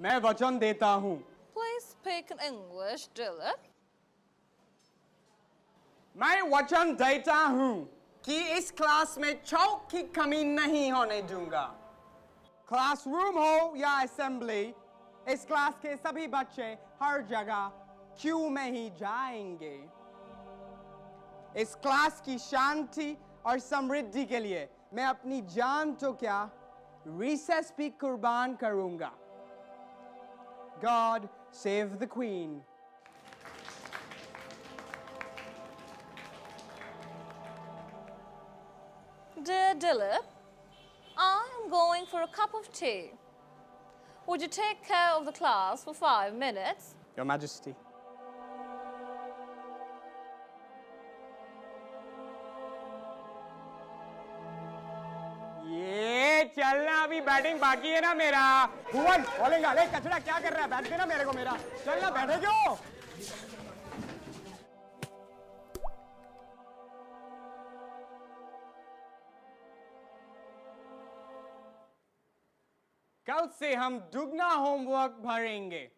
मैं वचन देता हूँ। Please speak in English, Dilip. मैं वचन देता हूँ कि इस क्लास में चौक की कमी नहीं होने दूँगा। क्लासरूम हो या असेंबली इस क्लास के सभी बच्चे हर जगह क्यू में ही जाएँगे। इस क्लास की शांति और समृद्धि के लिए मैं अपनी जान तो क्या रिसेस भी कुर्बान करूँगा। God save the Queen. Dear Dilip, I am going for a cup of tea. Would you take care of the class for five minutes? Your Majesty. Yeah, अभी बैटिंग बाकी है ना मेरा। भुवन बॉलिंग अरे कचरा क्या कर रहा है? बैठ देना मेरे को मेरा। चल ना बैठे क्यों? कल से हम दुगना होमवर्क भरेंगे।